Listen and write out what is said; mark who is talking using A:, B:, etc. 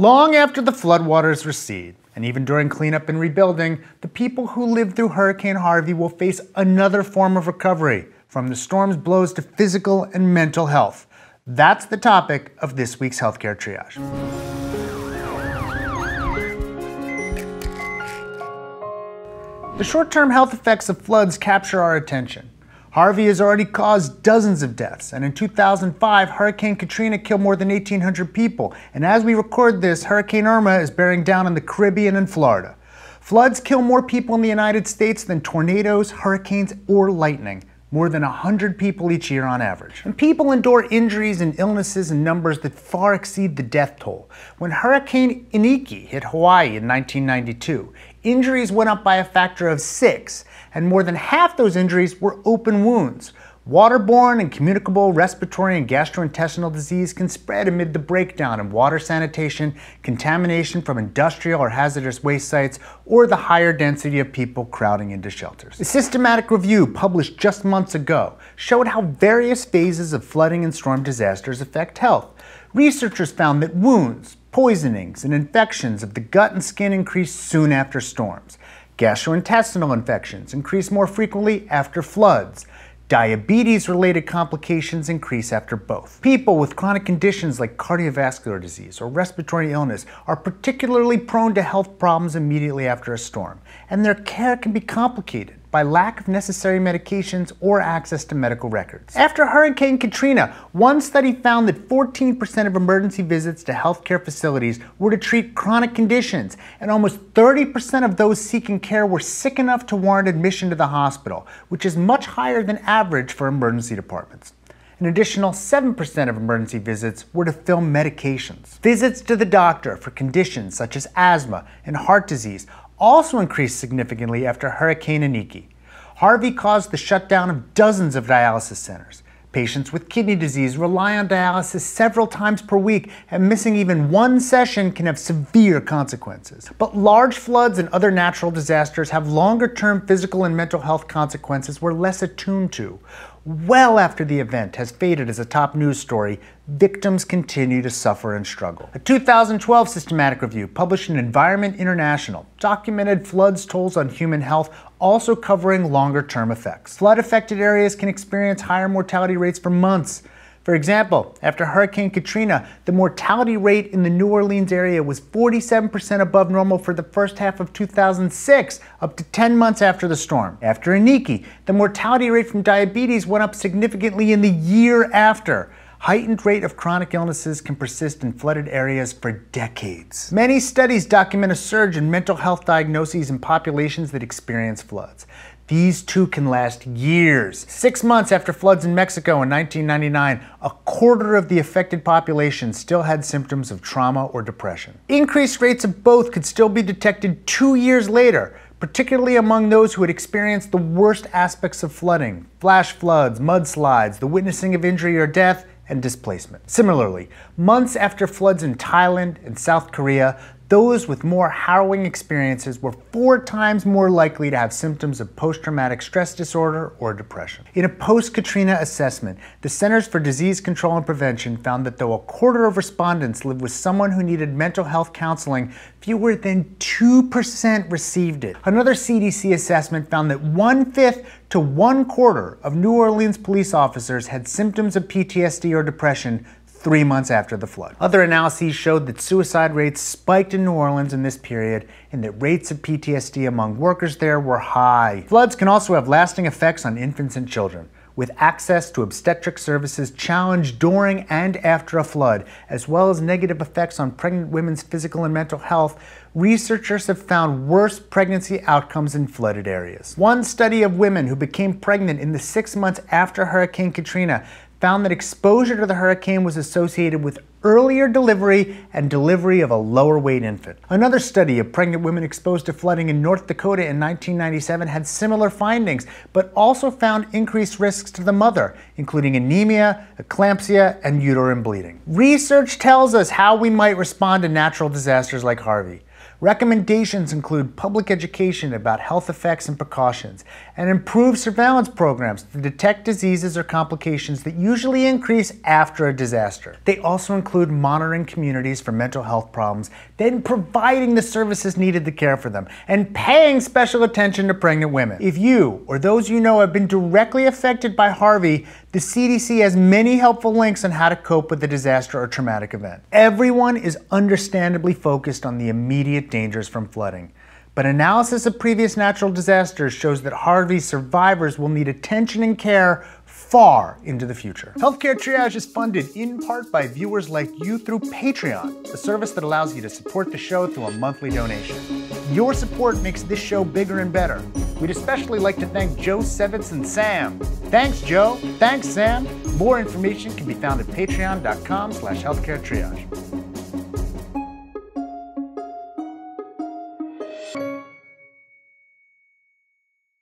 A: Long after the floodwaters recede, and even during cleanup and rebuilding, the people who lived through Hurricane Harvey will face another form of recovery, from the storm's blows to physical and mental health. That's the topic of this week's Healthcare Triage. The short-term health effects of floods capture our attention. Harvey has already caused dozens of deaths, and in 2005, Hurricane Katrina killed more than 1,800 people. And as we record this, Hurricane Irma is bearing down on the Caribbean and Florida. Floods kill more people in the United States than tornadoes, hurricanes, or lightning more than 100 people each year on average. And people endure injuries and illnesses in numbers that far exceed the death toll. When Hurricane Iniki hit Hawaii in 1992, injuries went up by a factor of six, and more than half those injuries were open wounds. Waterborne and communicable respiratory and gastrointestinal disease can spread amid the breakdown in water sanitation, contamination from industrial or hazardous waste sites, or the higher density of people crowding into shelters. A systematic review published just months ago showed how various phases of flooding and storm disasters affect health. Researchers found that wounds, poisonings, and infections of the gut and skin increase soon after storms. Gastrointestinal infections increase more frequently after floods. Diabetes related complications increase after both. People with chronic conditions like cardiovascular disease or respiratory illness are particularly prone to health problems immediately after a storm, and their care can be complicated by lack of necessary medications or access to medical records. After Hurricane Katrina, one study found that 14% of emergency visits to healthcare facilities were to treat chronic conditions, and almost 30% of those seeking care were sick enough to warrant admission to the hospital, which is much higher than average for emergency departments. An additional 7% of emergency visits were to fill medications. Visits to the doctor for conditions such as asthma and heart disease also increased significantly after Hurricane Iniki. Harvey caused the shutdown of dozens of dialysis centers. Patients with kidney disease rely on dialysis several times per week, and missing even one session can have severe consequences. But large floods and other natural disasters have longer term physical and mental health consequences we're less attuned to. Well after the event has faded as a top news story, victims continue to suffer and struggle. A 2012 systematic review published in Environment International documented floods' tolls on human health, also covering longer term effects. Flood affected areas can experience higher mortality rates for months. For example, after Hurricane Katrina, the mortality rate in the New Orleans area was 47% above normal for the first half of 2006, up to 10 months after the storm. After Iniki, the mortality rate from diabetes went up significantly in the year after. Heightened rate of chronic illnesses can persist in flooded areas for decades. Many studies document a surge in mental health diagnoses in populations that experience floods. These too can last years. Six months after floods in Mexico in 1999, a quarter of the affected population still had symptoms of trauma or depression. Increased rates of both could still be detected two years later, particularly among those who had experienced the worst aspects of flooding flash floods, mudslides, the witnessing of injury or death, and displacement. Similarly, months after floods in Thailand and South Korea, those with more harrowing experiences were four times more likely to have symptoms of post traumatic stress disorder or depression. In a post Katrina assessment, the Centers for Disease Control and Prevention found that though a quarter of respondents lived with someone who needed mental health counseling, fewer than 2% received it. Another CDC assessment found that one fifth to one quarter of New Orleans police officers had symptoms of PTSD or depression three months after the flood. Other analyses showed that suicide rates spiked in New Orleans in this period and that rates of PTSD among workers there were high. Floods can also have lasting effects on infants and children with access to obstetric services challenged during and after a flood, as well as negative effects on pregnant women's physical and mental health, researchers have found worse pregnancy outcomes in flooded areas. One study of women who became pregnant in the six months after Hurricane Katrina found that exposure to the hurricane was associated with earlier delivery and delivery of a lower weight infant. Another study of pregnant women exposed to flooding in North Dakota in 1997 had similar findings, but also found increased risks to the mother, including anemia, eclampsia, and uterine bleeding. Research tells us how we might respond to natural disasters like Harvey. Recommendations include public education about health effects and precautions, and improved surveillance programs to detect diseases or complications that usually increase after a disaster. They also include monitoring communities for mental health problems, then providing the services needed to care for them, and paying special attention to pregnant women. If you or those you know have been directly affected by Harvey, the CDC has many helpful links on how to cope with a disaster or traumatic event. Everyone is understandably focused on the immediate dangers from flooding. But analysis of previous natural disasters shows that Harvey survivors will need attention and care far into the future. Healthcare Triage is funded in part by viewers like you through Patreon, a service that allows you to support the show through a monthly donation. Your support makes this show bigger and better. We'd especially like to thank Joe Sevits and Sam. Thanks, Joe. Thanks, Sam. More information can be found at patreon.com slash healthcaretriage.